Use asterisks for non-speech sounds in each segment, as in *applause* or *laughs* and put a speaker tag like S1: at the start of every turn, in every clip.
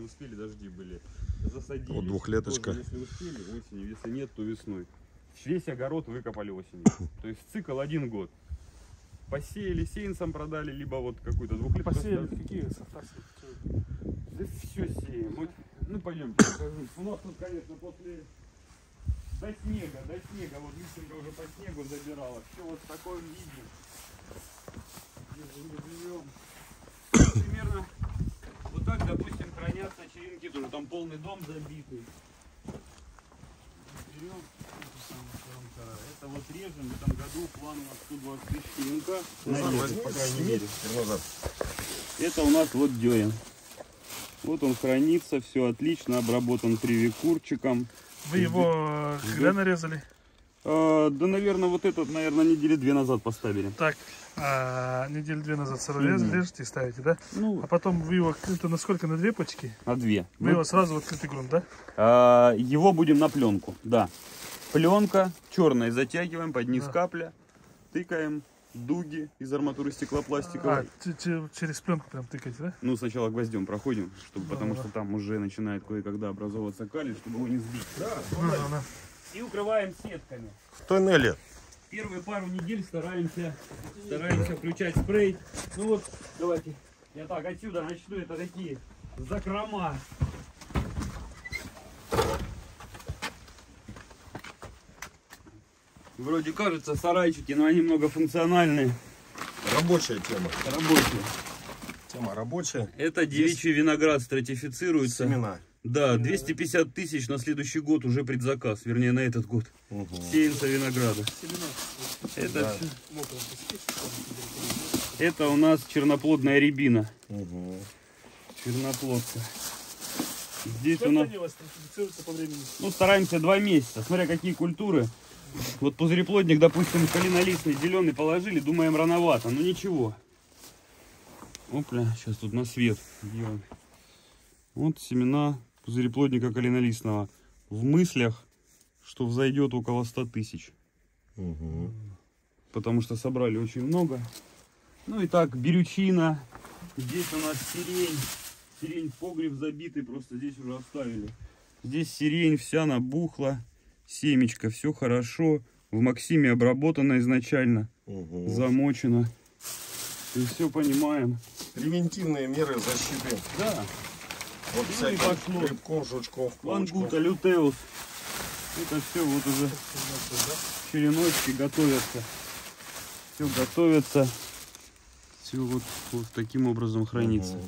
S1: не успели, дожди были. Засадили.
S2: Вот двухлеточка.
S1: Если успели, осенью, если нет, то весной. Весь огород выкопали осенью. *laughs* То есть цикл один год. Посеяли, сеянцам продали, либо вот какую-то двухлетку.
S3: Посеяли какие сорта?
S1: Да все сеем. Вот, ну пойдемте, покажу. У нас тут, конечно, после до снега, до снега, вот листинка уже по снегу забирала. Все вот в таком виде. Мы живем. Примерно так, допустим, хранятся черенки тоже. Там полный дом забитый. Берем, это вот режем. В этом году план у нас 120 тысяч черенка.
S2: Назар.
S1: Это у нас вот дерен. Вот он хранится, все отлично, обработан привикурчиком.
S3: Вы его когда нарезали?
S1: А, да, наверное, вот этот, наверное, недели две назад поставили.
S3: Так, а, неделю две назад
S1: Мгм.
S3: режете и ставите, да?
S1: Ну,
S3: А потом вы его, это на сколько, на две почки?
S1: на две.
S3: Вы
S1: Ну,
S3: его сразу в открытый грунт, да?
S1: а, его будем на пленку, да. Пленка, черная затягиваем, под низ
S3: Да.
S1: капля, тыкаем, дуги из арматуры стеклопластиковой.
S3: А, через пленку прям тыкаете, да?
S1: Ну, сначала гвоздем проходим, чтобы,
S3: Да,
S1: потому
S3: да.
S1: что там уже начинает кое-когда образовываться калий, чтобы его не сбить.
S3: Ну, да, да.
S1: И укрываем сетками.
S2: В тоннеле.
S1: Первые пару недель стараемся, стараемся включать спрей. Ну вот, давайте. Я так отсюда начну. Это такие закрома. Вроде кажется сарайчики, но они многофункциональные,
S2: Рабочая тема.
S1: рабочие.
S2: Тема рабочая.
S1: Это девичий виноград стратифицируется.
S2: Семена.
S1: Да, 250 тысяч на следующий год уже предзаказ, вернее на этот год.
S2: Угу.
S1: Сеянца винограда. Это,
S2: Да.
S1: это у нас черноплодная рябина.
S2: Угу.
S1: Черноплодка. Здесь у
S3: Сколько
S1: нас,
S3: они у вас по времени?
S1: ну, стараемся два месяца, смотря какие культуры. Вот пузыреплодник, допустим, калинолистный, зеленый положили, думаем, рановато, но ничего. Опля, сейчас тут на свет делаем. Вот семена пузыреплодника калинолистного. В мыслях, что взойдет около 100 тысяч.
S2: Угу.
S1: потому что собрали очень много. Ну и так, берючина. Здесь у нас сирень. Сирень в погреб забитый, просто здесь уже оставили. Здесь сирень вся набухла. Семечко, все хорошо. В Максиме обработано изначально,
S2: Угу.
S1: замочено. И все понимаем.
S2: Превентивные меры защиты
S1: Да,
S2: от
S1: Ну
S2: грибков, жучков,
S1: лангута, лютеус. Это все вот уже череночки готовятся. Все готовится. Все вот, вот таким образом хранится.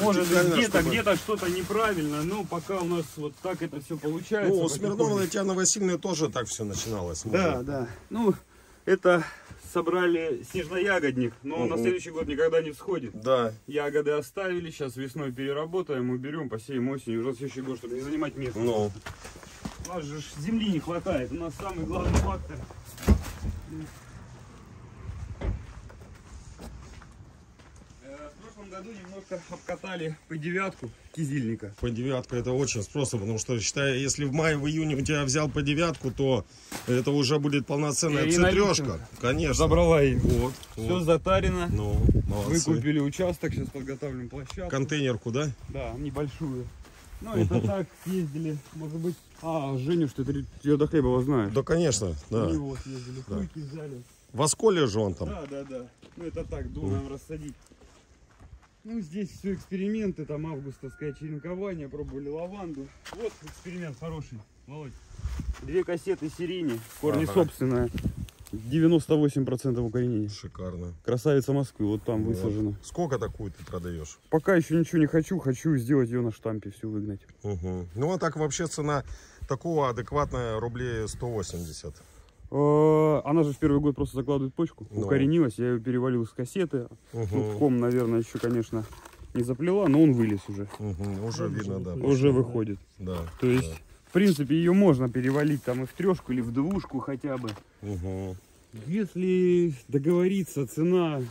S1: Может где-то
S2: чтобы-
S1: где-то что-то неправильно, но пока у нас вот так это все получается.
S2: Ну, у
S1: потихоньку.
S2: Смирновой Татьяны Васильевны тоже так все начиналось.
S1: Да, да. Ну, это собрали снежноягодник, но он на
S2: Мгм.
S1: следующий год никогда не всходит.
S2: Да.
S1: Ягоды оставили, сейчас весной переработаем, уберем, посеем осенью, уже на следующий год, чтобы не занимать место.
S2: Ну,
S1: У нас же земли не хватает, у нас самый главный фактор. Э, В прошлом году немножко обкатали по девятку кизильника.
S2: по девятку это очень просто, потому что, считай, если в мае, в июне у тебя взял по девятку, то это уже будет полноценная цитрешка.
S1: Лисенко.
S2: Конечно.
S1: Забрала ее.
S2: Вот,
S1: Все
S2: вот.
S1: затарено.
S2: Ну, молодцы.
S1: Выкупили участок, сейчас подготавливаем площадку.
S2: Контейнерку, да?
S1: Да, небольшую. Ну, это так, ездили, может быть... А, Женю, что ты я до Хлебова знаю.
S2: Да, конечно, да.
S1: И вот ездили,
S2: Да.
S1: взяли.
S2: В Осколе же он там.
S1: Да, да, да. Ну это так, думаем рассадить. Ну здесь все эксперименты, там августовское черенкование, пробовали лаванду. Вот эксперимент хороший, Володь. Две кассеты сирени, корни
S2: Ага.
S1: собственная. 98% укоренения.
S2: Шикарно.
S1: Красавица Москвы, вот там
S2: Вот.
S1: высажена.
S2: Сколько такую ты продаешь?
S1: Пока еще ничего не хочу, хочу сделать ее на штампе, все выгнать.
S2: Угу. Ну, а так вообще цена такого адекватная рублей 180.
S1: Э, Она же в первый год просто закладывает почку,
S2: Ну.
S1: укоренилась, я ее перевалил с кассеты. Ну, в
S2: Угу.
S1: ком, наверное, еще, конечно, не заплела, но он вылез уже.
S2: Угу. Уже видно, да.
S1: Уже выходит.
S2: Да.
S1: То есть, в принципе, ее можно перевалить там и в трешку или в двушку хотя бы.
S2: Угу.
S1: Если договориться, цена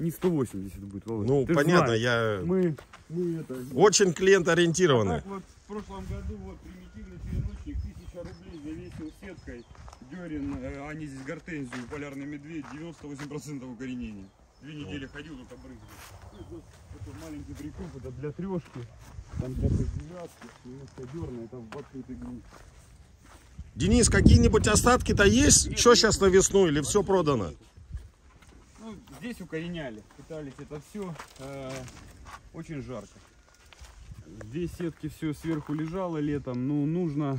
S1: не 180 будет, Володь.
S2: Ну,
S1: Ты
S2: понятно,
S1: знаешь,
S2: я
S1: Мы, мы это...
S2: очень клиент-ориентированный.
S1: Так вот, в прошлом году вот примитивный череночник 1000 рублей завесил сеткой. Дерин, э, они здесь гортензию, полярный медведь, 98% укоренения. Две недели ходил, только брызгал. Ну, вот такой маленький прикоп, это для трешки, там для девятки, немножко дерно, это в открытый грунт.
S2: Денис, какие-нибудь остатки-то есть? Что сейчас на весну или все продано?
S1: Ну, здесь укореняли, пытались это все, очень жарко. Здесь сетки все сверху лежало летом, ну нужно,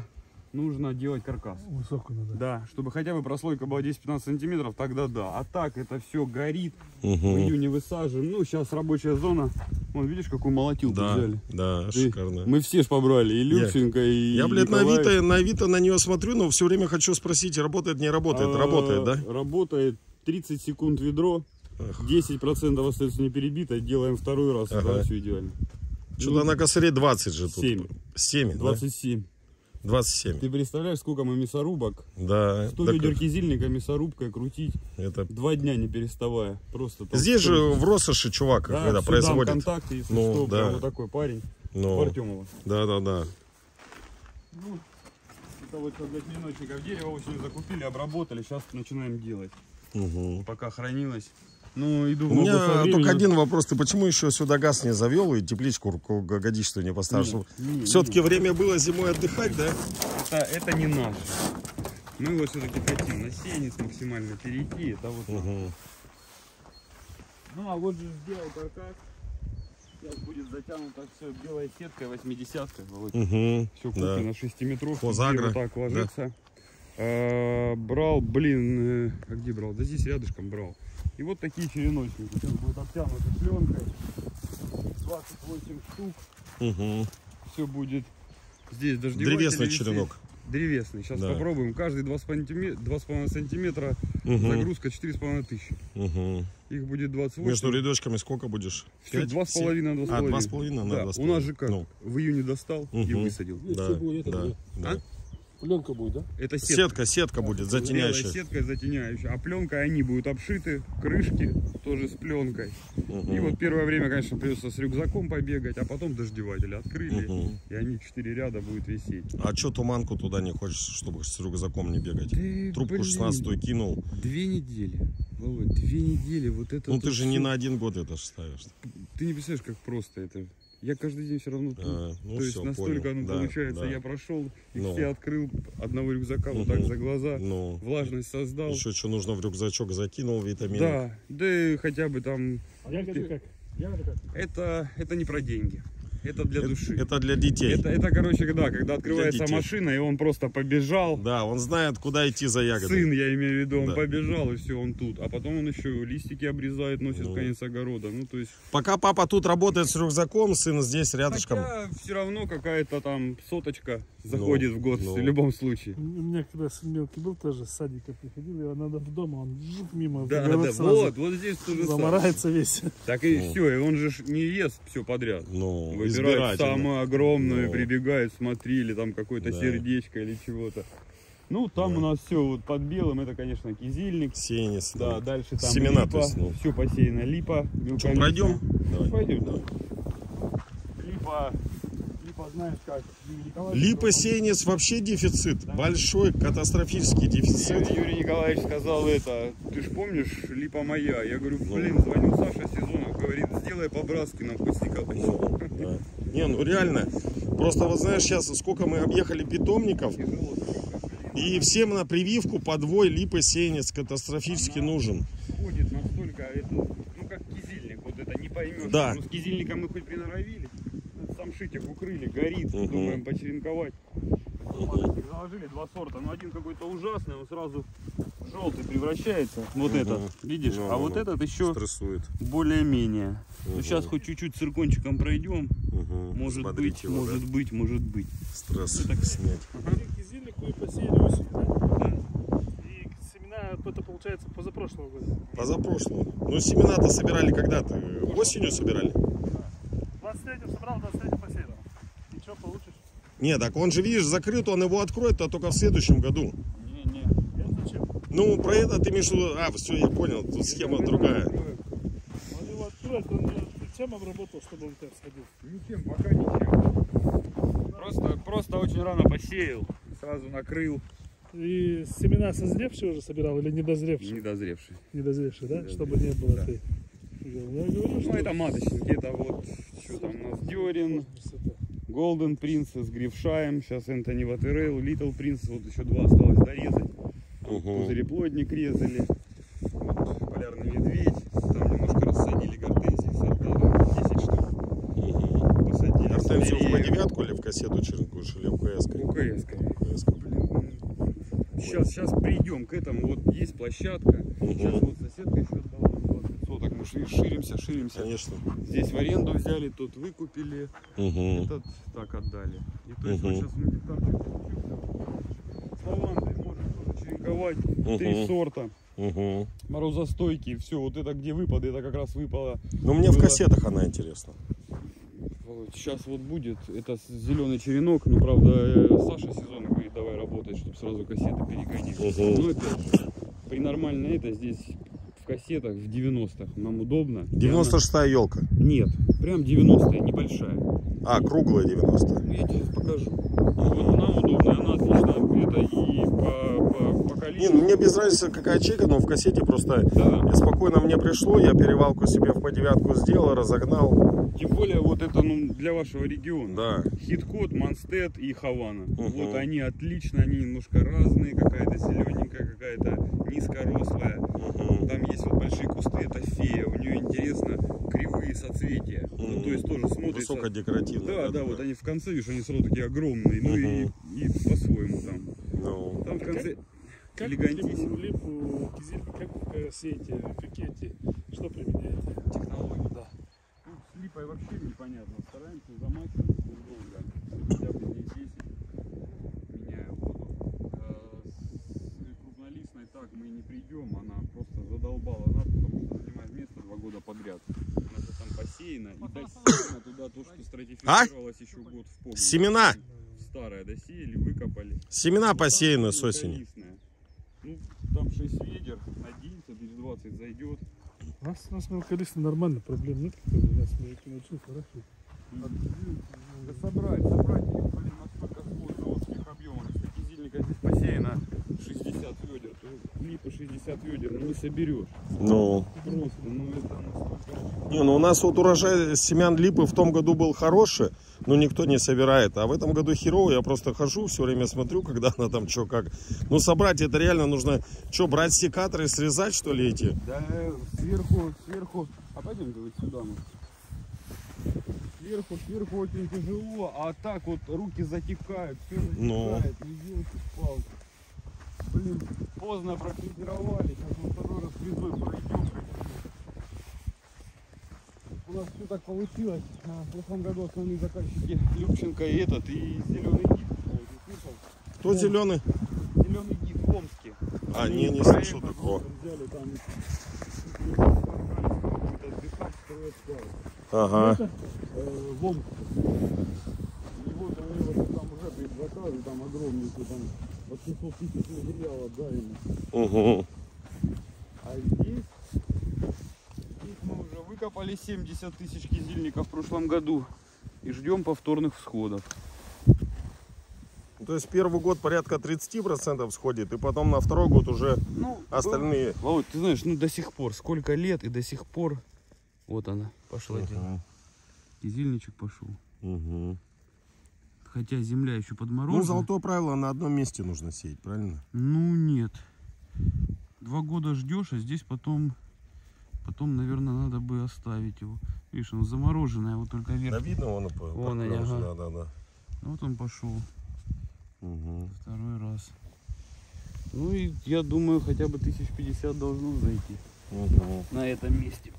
S1: нужно делать каркас.
S3: Высокую надо.
S1: Да, чтобы хотя бы прослойка была 10-15 сантиметров, тогда да. А так это все горит, в
S2: Угу.
S1: июне высаживаем. Ну, сейчас рабочая зона. Вон, видишь, какую молотилку
S2: Да,
S1: взяли.
S2: да,
S1: Ты-
S2: шикарно.
S1: Мы все ж побрали, и Любченко, и
S2: Я, блядь, на. Авито, на Авито на нее смотрю, но все время хочу спросить, работает, не работает.
S1: А,
S2: Работает, да?
S1: Работает 30 секунд ведро,
S2: Эх.
S1: 10% остается не перебито, делаем второй раз,
S2: Ага.
S1: да, все идеально.
S2: Что-то на косаре 20 же тут.
S1: Семь.
S2: 7, 20.
S1: 27.
S2: 27.
S1: Ты представляешь, сколько мы мясорубок?
S2: Да.
S1: 100
S2: так
S1: ведер кизильника мясорубкой крутить
S2: это...
S1: два дня не переставая. Просто там
S2: Здесь же в Россоши чувак,
S1: да,
S2: когда
S1: сюда
S2: производит.
S1: контакты, если
S2: Ну,
S1: что,
S2: да.
S1: прям вот такой парень,
S2: Ну,
S1: Артемова.
S2: да, да, да.
S1: Ну, это вот как для клиночников дерево осенью закупили, обработали, сейчас начинаем делать.
S2: Мгм.
S1: Пока хранилось. Ну, иду
S2: У меня только один вопрос. Ты почему еще сюда газ не завел и тепличку руководительству не поставил? Все-таки время было зимой отдыхать, да?
S1: Это, это не наше. Мы его все-таки хотим на сеянец максимально перейти. Это вот.
S2: Мгм.
S1: Ну, а вот же сделал каркас. Сейчас будет затянуто все белой сеткой 80 вот.
S2: Мгм.
S1: Все
S2: Да.
S1: куплено 6 метров. Вот так ложится. Э, брал, блин, э, а где брал? Да здесь рядышком брал. И вот такие череночники. Сейчас будет обтянуто пленкой. 28 штук.
S2: Мгм.
S1: Все будет здесь дождеватель
S2: Древесный черенок.
S1: Древесный. Сейчас
S2: Да.
S1: попробуем. Каждый 2,5 сантиметра.
S2: Мгм.
S1: Загрузка 4,5 тысячи.
S2: Мгм.
S1: Их будет 28.
S2: Между рядочками сколько будешь?
S1: Всё,
S2: Пять?
S1: два с
S2: Семь?
S1: половиной на два с
S2: А,
S1: половиной.
S2: два с половиной на
S1: Да,
S2: два с
S1: У нас же как?
S2: Ну,
S1: В июне достал и
S2: Мгм.
S1: высадил.
S2: да,
S3: Всё будет,
S2: да, да.
S1: А?
S3: Пленка будет, да?
S1: Это сетка.
S2: Сетка, сетка будет затеняющая.
S1: сетка затеняющая. А пленкой они будут обшиты, крышки тоже с пленкой.
S2: Мгм.
S1: И вот первое время, конечно, придется с рюкзаком побегать, а потом дождеватели открыли.
S2: Мгм.
S1: И они четыре ряда будут висеть.
S2: А что туманку туда не хочешь, чтобы с рюкзаком не бегать?
S1: Ты,
S2: Трубку
S1: блин,
S2: 16 кинул.
S1: Две недели. Володь, две недели. Вот это
S2: Ну ты же не
S1: всё-
S2: на один год это ставишь.
S1: Ты не представляешь, как просто это. Я каждый день все равно тут.
S2: А, ну
S1: То есть
S2: всё,
S1: настолько
S2: понял.
S1: оно
S2: Да,
S1: получается,
S2: да.
S1: я прошел, их
S2: Ну.
S1: все открыл, одного рюкзака вот так за глаза,
S2: Ну,
S1: влажность создал.
S2: еще что нужно в рюкзачок закинул витамины.
S1: Да, да и хотя бы там,
S3: А ягоды как? Ягоды как?
S1: это, это не про деньги, это для
S2: Это,
S1: души.
S2: это для детей.
S1: Это, это, короче, да, когда открывается машина, и он просто побежал.
S2: Да, он знает, куда идти за ягодой.
S1: Сын, я имею в виду, он
S2: Да.
S1: побежал, и все, он тут. А потом он еще листики обрезает, носит
S2: Ну.
S1: в конец огорода. Ну, то есть,
S2: Пока папа тут работает с рюкзаком, сын здесь рядышком.
S1: хотя все равно какая-то там соточка заходит в год
S2: ну.
S1: в любом случае.
S3: У меня когда сын мелкий был, тоже с садика приходил, его надо в дом, он жук мимо.
S1: Да, да,
S3: сразу
S1: вот, вот здесь тоже.
S3: Заморается весь.
S1: Так и
S2: Ну.
S1: все, и он же не ест все подряд.
S2: Ну,
S1: Выбирает
S2: избирательно.
S1: самое огромное,
S2: Ну.
S1: прибегает, смотри, или там какое-то
S2: Да.
S1: сердечко или чего-то. Ну, там
S2: Да.
S1: у нас все вот под белым, это, конечно, кизильник.
S2: Сеянец.
S1: Да, дальше там
S2: Семена,
S1: липа,
S2: ну.
S1: все посеяно липа.
S2: Что,
S1: мелколистная.
S2: пройдем? Давай.
S1: Пойдем, да. Липа, липа, знаешь как, Николаевич
S2: Липа сеянец вообще дефицит. Большой катастрофический дефицит.
S1: Юрий Николаевич сказал это, ты ж помнишь, липа моя. Я говорю,
S2: Ну.
S1: блин, звонил Саша Сезонов, говорит, сделай хоть с Николаевичем.
S2: Ну, да. Не, ну реально. Просто вот знаешь, сейчас сколько мы объехали питомников, и всем на прививку подвой липа сеянец катастрофически
S1: Она-
S2: нужен.
S1: ходит настолько, это, ну как кизильник, вот это не поймешь.
S2: Да.
S1: Ну, с кизильником мы хоть приноровили, сам шитик укрыли, горит,
S2: Мгм.
S1: думаем почеренковать. Заложили два сорта, но один какой-то ужасный, он сразу желтый превращается. Вот
S2: Мгм.
S1: этот, видишь?
S2: Ну,
S1: а
S2: ну,
S1: вот
S2: ну.
S1: этот еще более-менее. Ну,
S2: Мгм.
S1: сейчас хоть чуть-чуть циркончиком пройдем.
S2: Мгм.
S1: Может быть,
S2: его, да?
S1: может быть, может быть.
S2: Стресс снять.
S3: Осенью, да? И семена, это получается позапрошлого года.
S2: Позапрошлого. Ну, семена-то собирали когда-то? Осенью собирали?
S3: 23 собрал, 23 посеял. И что получишь?
S2: Не, так он же, видишь, закрыт, он его откроет, а только в следующем году. Ну, про это ты имеешь в виду... А, все, я понял, тут схема другая.
S3: Он его откроет, он чем обработал, чтобы он так сходил?
S1: Ничем, пока ничем. Просто, просто очень рано посеял, сразу накрыл,
S3: И семена созревшие уже собирал или недозревшие?
S1: недозревший.
S3: Недозревшие, да?
S1: Недозревшие,
S3: Чтобы не было
S1: да.
S3: этой делал. Я говорю,
S1: Ну,
S3: что...
S1: это маточники, это вот, что там у нас, Дерин. Golden Princess, Грифшайм, сейчас Энтони Ватерейл, Little Princess, вот еще два осталось дорезать.
S2: Угу.
S1: Пузыреплотник резали, вот полярный медведь, там немножко рассадили гортензии, сорта, 10 штук. Посадили
S2: Гортензию в по-девятку или в кассету черенкуешь, или в КС?
S1: УКС,
S2: КС.
S1: Сейчас, сейчас придем к этому. Вот есть площадка. Сейчас вот соседка еще дала 20 соток. Мы ши- ширимся, ширимся.
S2: Конечно.
S1: Здесь в аренду взяли, тут выкупили,
S2: Угу.
S1: этот так отдали. И то есть
S2: Мгм.
S1: вот сейчас мы гектарчик получился. С лавандой можем тоже черенковать. Три сорта.
S2: Угу.
S1: Морозостойкие. Все, вот это где выпады, это как раз выпало.
S2: Ну, мне в
S1: Было.
S2: кассетах она интересна.
S1: Сейчас вот будет, это зеленый черенок, ну правда э, Саша сезон говорит, давай работать, чтобы сразу кассеты перегонить.
S2: Мгм.
S1: Но опять же, при нормально это здесь в кассетах в 90-х нам удобно. И
S2: 96-я елка.
S1: Нет, прям 90-я, небольшая.
S2: А, круглая 90
S1: Ну, я тебе покажу. Вот нам удобно, она отлично, это и по, по, по
S2: Не,
S1: количеству.
S2: ну мне без разницы какая чека, но в кассете просто
S1: Да,
S2: спокойно мне пришло, я перевалку себе в по девятку сделал, разогнал.
S1: Тем более вот это ну, для вашего региона.
S2: Да.
S1: Хит-код, Манстед и Хавана.
S2: Мгм.
S1: Вот они отлично, они немножко разные, какая-то зелененькая, какая-то низкорослая.
S2: Мгм.
S1: Там есть вот большие кусты, это фея, у нее интересно кривые соцветия. Ну,
S2: Мгм.
S1: то есть тоже смотрится.
S2: Высокодекоративная.
S1: Да, да, вот они в конце, видишь, они сразу такие огромные, ну и, и по-своему там.
S2: Ну,
S1: Там в конце
S3: Как липу, липу, кизильку, как какие эти, что применяете?
S1: Технологии, да. Липой вообще непонятно. Стараемся замачивать долго. Хотя бы дней 10 меняю воду. А с крупнолистной так мы не придем. Она просто задолбала нас, потому что занимает место два года подряд. У нас же там посеяно. И досеяно туда то, что стратифицировалось еще год в погребе.
S2: Семена?
S1: Старое досеяли, выкопали.
S2: семена посеяны с осени.
S1: Ну, там 6 ведер, надеемся, тысяч 20 зайдет.
S3: У нас, у нас мелколистно нормально, проблем нет. У нас мы начали хорошо.
S1: Да собрать, собрать блин, настолько сложно, вот с их объемом. Если кизильника здесь посеяно 60 ведер, то липа 60 ведер, ну не соберешь.
S2: Ну,
S1: Просто, ну это настолько...
S2: не, ну у нас вот урожай семян липы в том году был хороший, но никто не собирает. А в этом году херово, я просто хожу, все время смотрю, когда она там что как. Ну собрать это реально нужно, что, брать секаторы, срезать что ли эти?
S1: Да, сверху, сверху, а пойдемте вот сюда мы. Сверху, сверху очень тяжело, а так вот руки затекают, все
S2: Ну.
S1: затекает, ну елки-палки. Блин, поздно профильтровали, сейчас мы второй раз фрезой пройдем. У нас все так получилось. В прошлом году основные заказчики Любченко и этот, и зеленый гид. Слышал?
S2: Кто зеленый?
S1: Зеленый гид в Омске.
S2: А,
S1: Они
S2: не, не слышал такого.
S1: Взяли там отдыхать, строят скалы.
S2: Ага.
S1: Э, в Омске. И вот они вот там уже предзаказы, там огромнейшие, там 800 тысяч материала отдали.
S2: Угу.
S1: А здесь, здесь мы уже выкопали 70 тысяч кизильников в прошлом году. И ждем повторных всходов.
S2: То есть первый год порядка 30% сходит, и потом на второй год уже
S1: Ну,
S2: остальные.
S1: Володь, ты знаешь, ну до сих пор, сколько лет и до сих пор, вот она, пошла дело. Кизильничек пошел.
S2: Мгм.
S1: Хотя земля еще подморожена.
S2: Ну, золотое правило на одном месте нужно сеять, правильно?
S1: Ну нет. Два года ждешь, а здесь потом, потом, наверное, надо бы оставить его. Видишь, он замороженный, а вот только
S2: Да
S1: верх.
S2: видно,
S1: они,
S2: прям,
S1: ага.
S2: да, да, да.
S1: Вот он пошел
S2: Мгм.
S1: второй раз. Ну и я думаю, хотя бы тысяч пятьдесят должно зайти
S2: Мгм.
S1: на этом месте.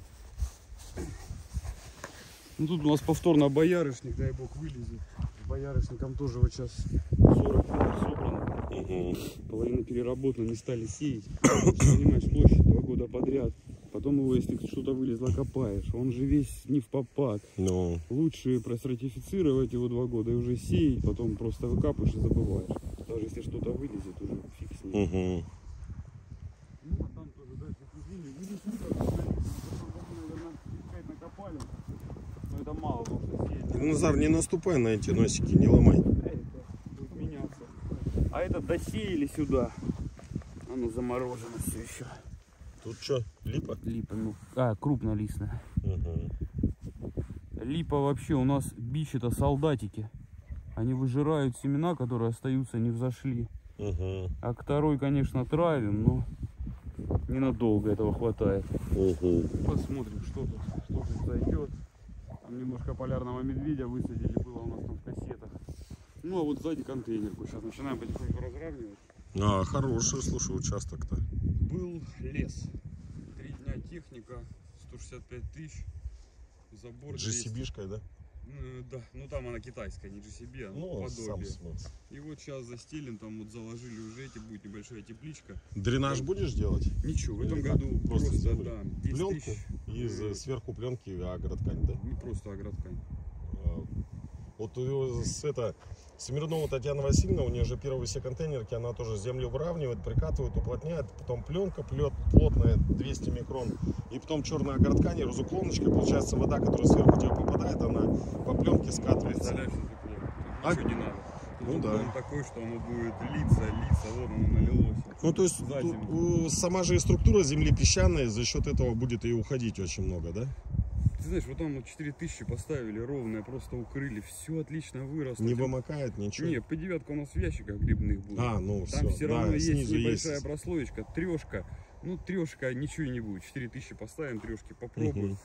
S1: Ну тут у нас повторно боярышник, дай бог вылезет. С боярышником тоже вот сейчас 40 ведер собрано. Половина переработана, не стали сеять. *coughs* Занимаешь площадь два года подряд. Потом его, если что-то вылезло, копаешь. Он же весь не в попад.
S2: Ну,
S1: Лучше простратифицировать его два года и уже сеять, потом просто выкапываешь и забываешь. Даже если что-то вылезет, уже фиг с ним.
S2: мгм.
S1: Ну, а там тоже дальше кузили. Видишь, наверное, 35 накопали. Но это мало, нужно сеять.
S2: Назар, не наступай на эти носики, не ломай.
S1: А это. А досеяли сюда. Оно заморожено все еще.
S2: Тут что? Липа?
S1: Липа, ну, а, крупнолистная.
S2: Угу.
S1: Липа вообще у нас бич это солдатики. Они выжирают семена, которые остаются, не взошли.
S2: Угу.
S1: А второй, конечно, травим, но ненадолго этого хватает.
S2: Угу.
S1: Посмотрим, что тут, что тут зайдет. Там немножко полярного медведя высадили, было у нас там в кассетах. Ну а вот сзади контейнерку. Сейчас начинаем потихоньку разравнивать.
S2: А, хороший, слушай, участок-то.
S1: Был лес. Три дня техника, 165 тысяч. Забор 200.
S2: GCB-шкой, да?
S1: Ну, да, ну там она китайская, не GCB, а
S2: Ну,
S1: подобие. И вот сейчас застелим, там вот заложили уже эти, будет небольшая тепличка.
S2: Дренаж будешь делать?
S1: Ничего, в этом
S2: Или
S1: году
S2: просто
S1: просто, да, 10
S2: Пленку
S1: тысяч.
S2: из-
S1: э,
S2: сверху пленки агроткань, да?
S1: Не просто агроткань.
S2: Вот с это Смирнова Татьяна Васильевна, у нее же первые все контейнерки, она тоже землю выравнивает, прикатывает, уплотняет, потом пленка, плет плотная 200 микрон, и потом черная агроткань с уклоночкой, получается вода, которая сверху тебе попадает, она по пленке скатывается. А-
S1: Ничего не надо.
S2: Ну да.
S1: Он такой, что оно будет литься, литься, вот оно налилось.
S2: Ну, то есть тут, сама же и структура земли песчаная, за счет этого будет и уходить очень много, да?
S1: Ты знаешь, вот там вот 4000 поставили ровное, просто укрыли, все отлично выросло.
S2: Не вымокает ничего.
S1: Не, по девятка у нас в ящиках грибных будет.
S2: А, ну
S1: Там
S2: все,
S1: все равно
S2: да,
S1: есть небольшая
S2: есть.
S1: прослоечка, трешка. Ну, трешка, ничего и не будет. 4000 поставим, трешки попробуем.
S2: Мгм.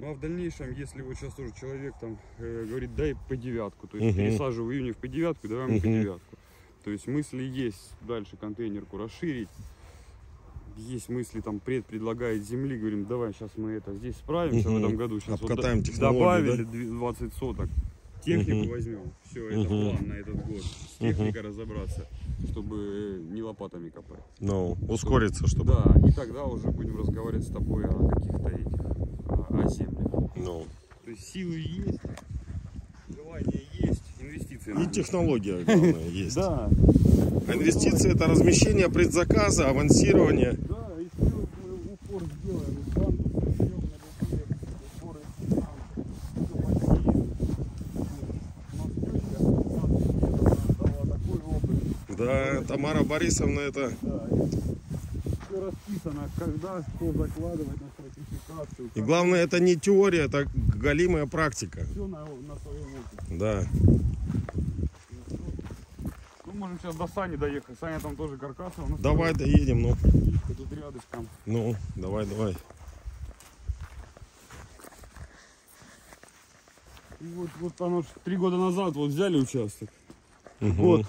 S1: Ну а в дальнейшем, если вот сейчас тоже человек там э, говорит, дай по девятку, то есть
S2: Мгм.
S1: пересаживаю в июне в по девятку, давай мне по девятку. То есть мысли есть дальше контейнерку расширить. Есть мысли там пред предлагает земли, говорим, давай сейчас мы это здесь справимся
S2: Мгм.
S1: в этом году. Сейчас
S2: Обкатаем технологию,
S1: добавили дви- 20 соток. Технику
S2: Мгм.
S1: возьмем. Все, это
S2: Мгм.
S1: план на этот год. С техникой разобраться, чтобы э, не лопатами копать.
S2: Ну, ускориться, чтобы.
S1: Да, и тогда уже будем разговаривать с тобой о каких-то этих, о, о землях.
S2: Ну.
S1: То есть силы есть, желание есть, инвестиции
S2: И технология, главное, *laughs* есть.
S1: Да,
S2: А инвестиции это размещение предзаказа, авансирование.
S1: да, и все мы упор сделаем, и бандусы берем на любые упоры стен, всё посеем. У нас тёща 20 лет, она дала такой опыт.
S2: Да, Тамара Борисовна это
S1: Да, все расписано, когда что закладывать на стратификацию.
S2: И главное, это не теория, это галимая практика.
S1: Все на, на своем опыте.
S2: Да.
S1: Ну, можем сейчас до Сани доехать. Саня там тоже каркаса. у нас
S2: Давай доедем, ну.
S1: Тут рядышком.
S2: Ну, давай, давай.
S1: И вот, вот оно три года назад вот взяли участок.
S2: Мгм.
S1: Вот.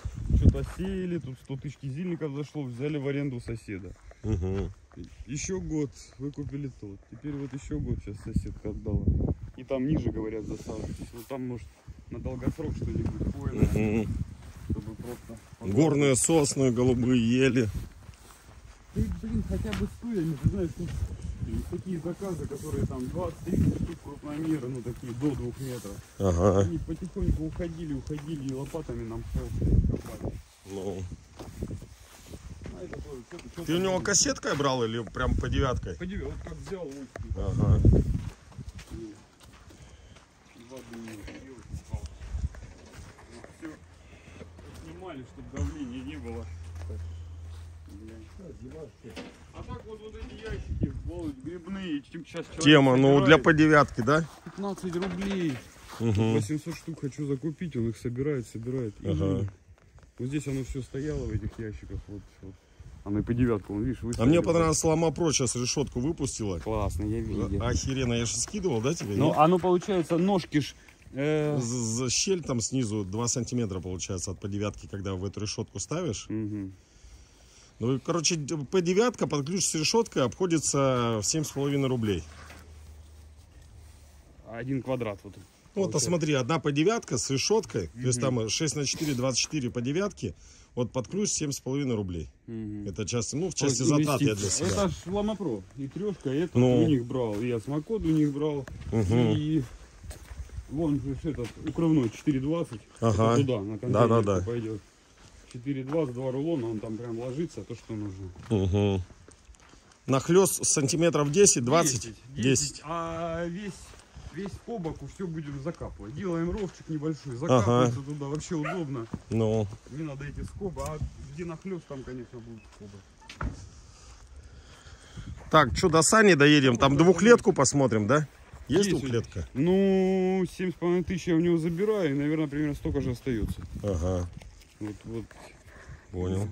S1: Сеяли, тут 100 тысяч кизильников зашло, взяли в аренду соседа.
S2: Мгм.
S1: Еще год выкупили тот. Теперь вот еще год сейчас соседка отдала. И там ниже, говорят, засаживайтесь. Вот там, может, на долгосрок что-нибудь хвойное,
S2: Мгм.
S1: чтобы просто...
S2: Горные сосны, голубые ели.
S1: Ты, блин, хотя бы стоями, ты знаешь, тут такие заказы, которые там 20-30 штук крупномеры, ну такие до двух метров.
S2: Ага.
S1: Они потихоньку уходили, уходили и лопатами нам пол копали.
S2: Ну. Ты у него кассеткой брал или прям по девяткой?
S1: Пойди, вот как взял вот
S2: Ага.
S1: и снимали, чтобы давления не было. А так вот, вот эти ящики, грибные, чем сейчас
S2: Тема, ну для по девятке, да?
S1: 15 рублей.
S2: Угу.
S1: 800 штук хочу закупить, он их собирает, собирает. И
S2: Ага.
S1: Вот здесь оно все стояло в этих ящиках. Вот, вот. Оно и по девятку, он, видишь,
S2: А
S1: выставили.
S2: мне понравилось, Лома Про сейчас решетку выпустила.
S1: Классно, я видел.
S2: Охеренно, я же скидывал, да, тебе?
S1: Ну,
S2: нет?
S1: оно получается, ножки ж... э,
S2: за щель там снизу 2 сантиметра получается от по девятки, когда в эту решетку ставишь.
S1: мгм.
S2: Ну, короче, по девятка под ключ с решеткой обходится в 7,5 рублей.
S1: Один квадрат вот.
S2: Вот
S1: Получается.
S2: посмотри, одна по девятка с решеткой, то есть там 6 на 4, 24 по девятке, вот под ключ 7,5 рублей.
S1: Мгм.
S2: Это часть, ну, в части затрат я для себя.
S1: Это ж Ламапро. И трешка, это
S2: Ну.
S1: у них брал. И осмокод у них брал.
S2: Мгм.
S1: И вон этот укрывной 4,20.
S2: Ага.
S1: Это туда, на контейнер пойдет. 4,20, два рулона, он там прям ложится, то, что нужно.
S2: Угу. Нахлест сантиметров 10, 20, 10.
S1: А весь, весь по боку все будем закапывать. Делаем ровчик небольшой, закапывается туда, вообще удобно.
S2: Ну,
S1: Не надо эти скобы, а где нахлест, там, конечно, будут скобы.
S2: Так, что, до Сани доедем? Там двухлетку посмотрим, да? Есть
S1: Есть
S2: двухлетка?
S1: Ну, семь с половиной тысяч я у него забираю, и, наверное, примерно столько же остается.
S2: Ага,
S1: Вот, вот
S2: понял.